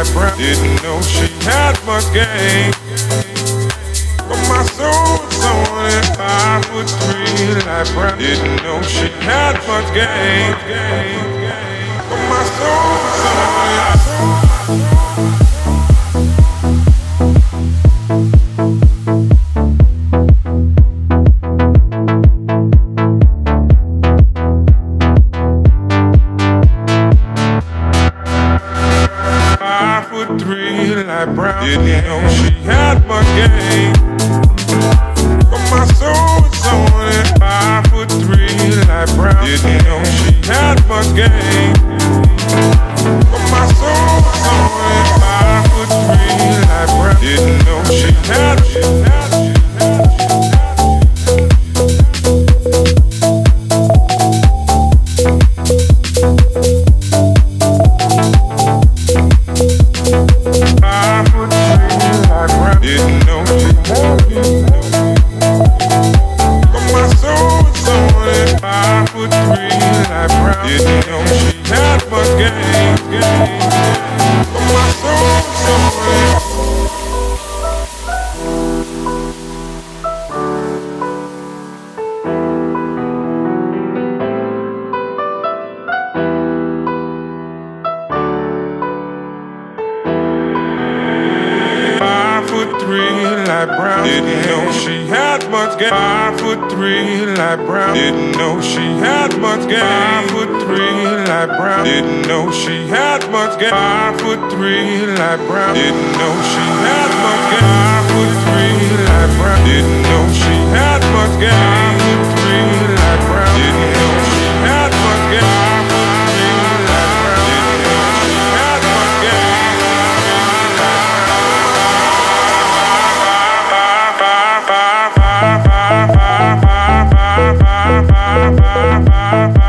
Didn't know she had much game. But my soul's only five foot three, like brown. Didn't know she had much game. But my soul's only. Five know she had my game. Had much game. But my soul foot three, like brown. Didn't know she had much game. Five foot three, like brown. Didn't know she had much game. Five foot three, light Brown. Didn't know she had much game. Five foot three light Brown. Didn't know she had much game. Five foot three light Brown. Didn't know she had much game. Five foot three like Brown. Didn't know she had much gas. Bye.